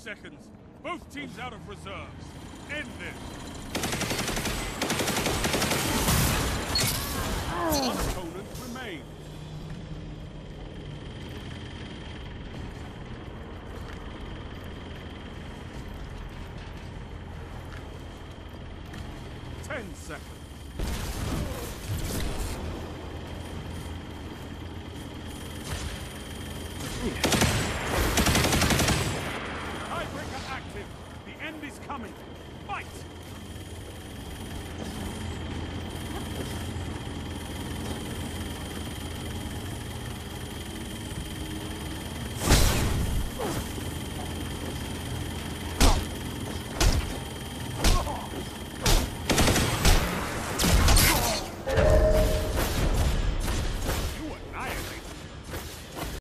seconds. Both teams out of reserves. End this. One opponent remains. Ten seconds. Yeah. active. The end is coming. Fight!